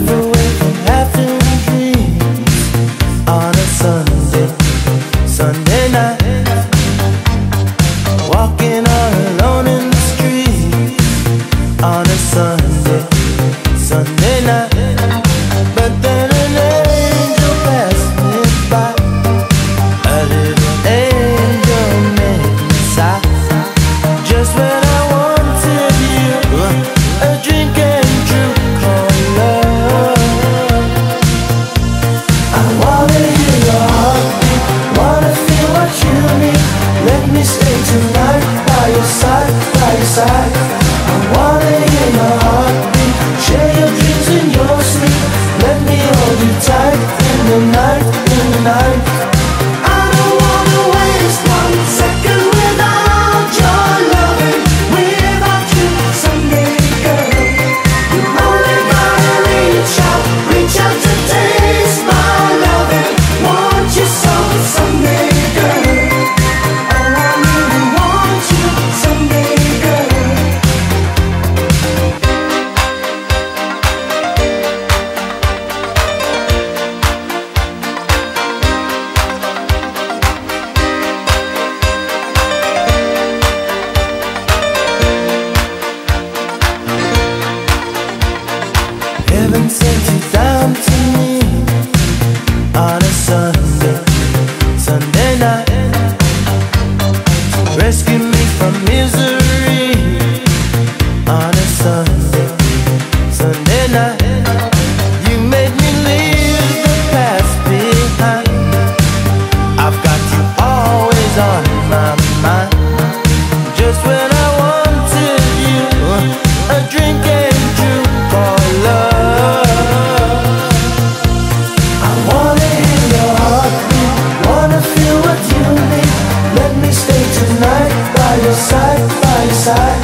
love. heaven sent you down to me on a Sunday, Sunday night to rescue me from misery on a Sunday, Sunday night. by your side, by your side.